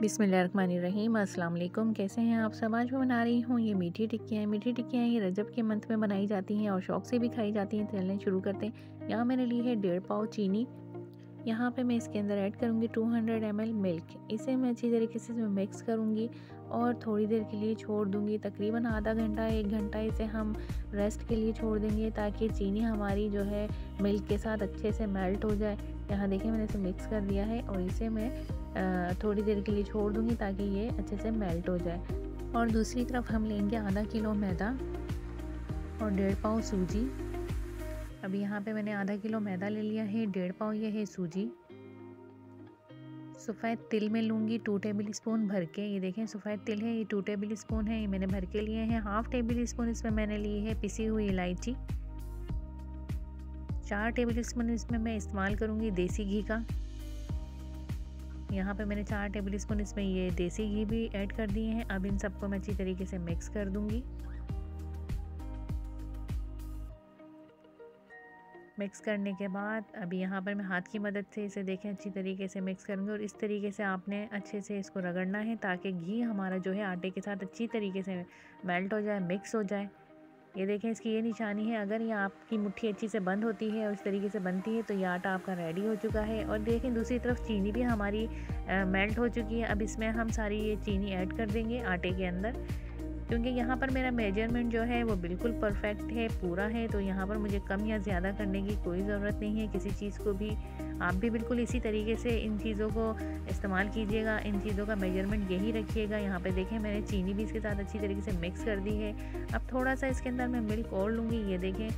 बिसमीम वालेकुम कैसे हैं आप? सब आज मैं बना रही हूँ ये मीठी टिक्कियाँ। हैं मीठी टिक्कियाँ ये रजब के मंथ में बनाई जाती हैं और शौक से भी खाई जाती हैं। चलने शुरू करते हैं। यहाँ मैंने ली है डेढ़ पाव चीनी। यहाँ पे मैं इसके अंदर ऐड करूँगी 200 हंड्रेड मिल्क। इसे मैं अच्छी तरीके से इसमें मिक्स करूँगी और थोड़ी देर के लिए छोड़ दूँगी। तकरीबन आधा घंटा, एक घंटा इसे हम रेस्ट के लिए छोड़ देंगे ताकि चीनी हमारी जो है मिल्क के साथ अच्छे से मेल्ट हो जाए। यहाँ देखिए मैंने इसे मिक्स कर दिया है और इसे मैं थोड़ी देर के लिए छोड़ दूँगी ताकि ये अच्छे से मेल्ट हो जाए। और दूसरी तरफ़ हम लेंगे आधा किलो मैदा और डेढ़ पाव सूजी। अभी यहाँ पे मैंने आधा किलो मैदा ले लिया है, डेढ़ पाव ये है सूजी। सफ़ेद तिल में लूँगी टू टेबल स्पून भर के। ये देखें, सफ़ेद तिल है, ये टू टेबल स्पून है, ये मैंने भर के लिए हैं। हाफ़ टेबल स्पून इसमें मैंने ली है पिसी हुई इलायची। चार टेबल स्पून इसमें मैं इस्तेमाल करूँगी देसी घी का। यहाँ पे मैंने चार टेबल स्पून इसमें ये देसी घी भी ऐड कर दिए हैं। अब इन सबको मैं अच्छी तरीके से मिक्स कर दूँगी। मिक्स करने के बाद अभी यहाँ पर मैं हाथ की मदद से इसे देखें, अच्छी तरीके से मिक्स करूँगी और इस तरीके से आपने अच्छे से इसको रगड़ना है ताकि घी हमारा जो है आटे के साथ अच्छी तरीके से मेल्ट हो जाए मिक्स हो जाए। ये देखें, इसकी ये निशानी है, अगर ये आपकी मुट्ठी अच्छी से बंद होती है और इस तरीके से बनती है तो ये आटा आपका रेडी हो चुका है। और देखें, दूसरी तरफ़ चीनी भी हमारी मेल्ट हो चुकी है। अब इसमें हम सारी ये चीनी ऐड कर देंगे आटे के अंदर। क्योंकि यहाँ पर मेरा मेज़रमेंट जो है वो बिल्कुल परफेक्ट है, पूरा है तो यहाँ पर मुझे कम या ज़्यादा करने की कोई ज़रूरत नहीं है। किसी चीज़ को भी आप भी बिल्कुल इसी तरीके से इन चीज़ों को इस्तेमाल कीजिएगा, इन चीज़ों का मेज़रमेंट यही रखिएगा। यहाँ पर देखें, मैंने चीनी भी इसके साथ अच्छी तरीके से मिक्स कर दी है। अब थोड़ा सा इसके अंदर मैं मिल्क और लूँगी, ये देखें।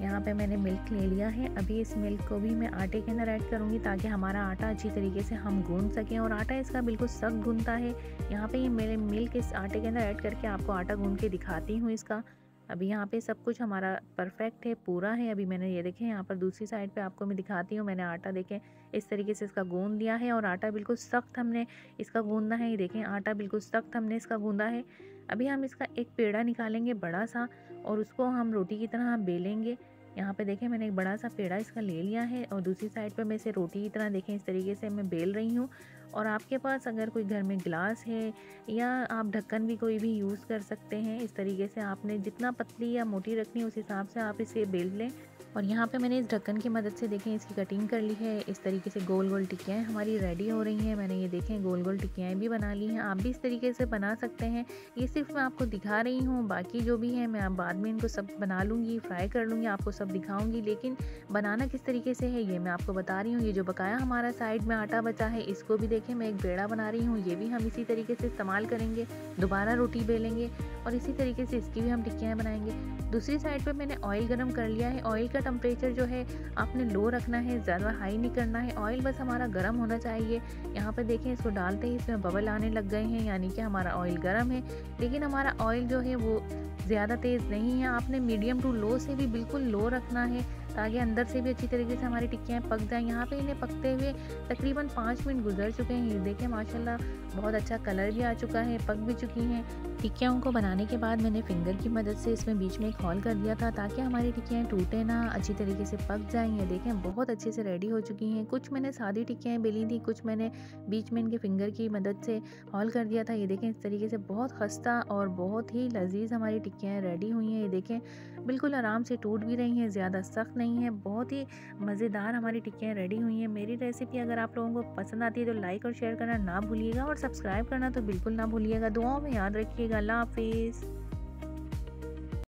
यहाँ पे मैंने मिल्क ले लिया है। अभी इस मिल्क को भी मैं आटे के अंदर ऐड करूँगी ताकि हमारा आटा अच्छी तरीके से हम गूंद सकें और आटा इसका बिल्कुल सख्त गूंदता है। यहाँ पे ये मेरे मिल्क इस आटे के अंदर ऐड करके आपको आटा गूंद के दिखाती हूँ इसका। अभी यहाँ पे सब कुछ हमारा परफेक्ट है, पूरा है। अभी मैंने ये देखें, यहाँ पर दूसरी साइड पे आपको मैं दिखाती हूँ, मैंने आटा देखें, इस तरीके से इसका गूंद दिया है और आटा बिल्कुल सख्त हमने इसका गूंदना है। ये देखें, आटा बिल्कुल सख्त हमने इसका गूंदा है। अभी हम इसका एक पेड़ा निकालेंगे बड़ा सा और उसको हम रोटी की तरह बेलेंगे। यहाँ पे देखें मैंने एक बड़ा सा पेड़ा इसका ले लिया है और दूसरी साइड पे मैं इसे रोटी की तरह देखें, इस तरीके से मैं बेल रही हूँ। और आपके पास अगर कोई घर में गिलास है या आप ढक्कन भी कोई भी यूज़ कर सकते हैं, इस तरीके से आपने जितना पतली या मोटी रखनी उस हिसाब से आप इसे बेल लें। और यहाँ पे मैंने इस ढक्कन की मदद से देखें, इसकी कटिंग कर ली है, इस तरीके से गोल गोल टिक्कियाँ हमारी रेडी हो रही हैं, मैंने ये देखें गोल गोल टिक्कियाँ भी बना ली हैं, आप भी इस तरीके से बना सकते हैं, ये सिर्फ़ मैं आपको दिखा रही हूँ, बाकी जो भी है मैं आप बाद में इनको सब बना लूँगी फ्राई कर लूँगी, आपको सब दिखाऊँगी, लेकिन बनाना किस तरीके से है ये मैं आपको बता रही हूँ, ये जो बकाया हमारा साइड में आटा बचा है, इसको भी देखें, मैं एक बेड़ा बना रही हूँ, ये भी हम इसी तरीके से इस्तेमाल करेंगे, दोबारा रोटी बेलेंगे और इसी तरीके से इसकी भी हम टिक्कियाँ बनाएँगे। दूसरी साइड पर मैंने ऑयल गर्म कर लिया है ऑयल का टेम्परेचर जो है आपने लो रखना है, ज़्यादा हाई नहीं करना है ऑयल बस हमारा गर्म होना चाहिए। यहाँ पर देखें, इसको डालते ही इसमें बबल आने लग गए हैं, यानी कि हमारा ऑयल गर्म है। लेकिन हमारा ऑयल जो है वो ज़्यादा तेज़ नहीं है। आपने मीडियम टू लो से भी बिल्कुल लो रखना है। ताकि अंदर से भी अच्छी तरीके से हमारी टिक्कियाँ पक जाएँ। यहाँ पे इन्हें पकते हुए तकरीबन पाँच मिनट गुजर चुके हैं। ये देखें, माशाल्लाह, बहुत अच्छा कलर भी आ चुका है, पक भी चुकी हैं। टिक्कियों को बनाने के बाद मैंने फिंगर की मदद से इसमें बीच में एक हॉल कर दिया था ताकि हमारी टिक्कियाँ टूटे ना, अच्छी तरीके से पक जाएँ। ये देखें, बहुत अच्छे से रेडी हो चुकी हैं। कुछ मैंने सादी टिक्कियाँ बेली थी कुछ मैंने बीच में इनके फिंगर की मदद से हॉल कर दिया था। ये देखें, इस तरीके से बहुत खस्ता और बहुत ही लजीज हमारी टिक्कियाँ रेडी हुई हैं। ये देखें, बिल्कुल आराम से टूट भी रही हैं, ज़्यादा सख्त नहीं है, बहुत ही मज़ेदार हमारी टिक्कियाँ रेडी हुई हैं। मेरी रेसिपी अगर आप लोगों को पसंद आती है तो लाइक और शेयर करना ना भूलिएगा और सब्सक्राइब करना तो बिल्कुल ना भूलिएगा। दुआओं में याद रखिएगा, अल्लाह हाफिज़।